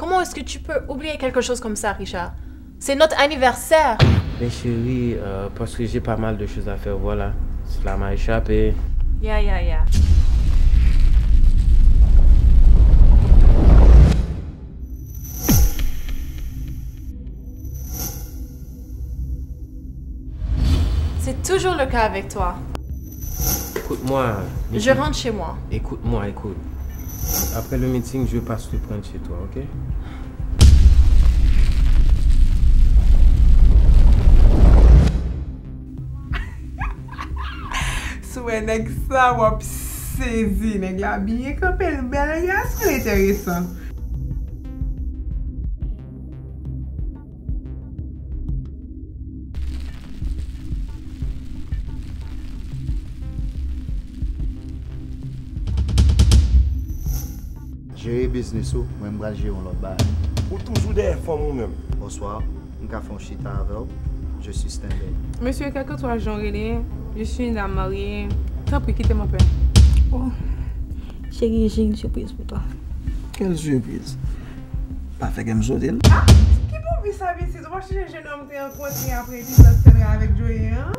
Comment est-ce que tu peux oublier quelque chose comme ça, Richard? C'est notre anniversaire. Mais chérie, euh, parce que j'ai pas mal de choses à faire, voilà. Cela m'a échappé. Ya, ya, ya. C'est toujours le cas avec toi. Écoute-moi. Je rentre chez moi. Écoute-moi, écoute. Après le meeting, je passe te prendre chez toi, ok? Souwe nèk sa wap sezi, nèk la biye kapel bel, yas wè interesant. Jere biznis ou, mwen mbral jere yon lot ba. Ou toujou de fòm ou mèm. Bonsoir, m ka fon chita avèl, je suis Stanley. Monsieur, quel que soit Jean René, je suis une dame mariée. Tant pis, quittez mon père? Oh, chérie, j'ai une surprise pour toi. Quelle surprise? Pas fait que m'zotel. Ki pou vi sa vi si, wap chè jen om te an kontri apre ti sa stere avèk Joye, an?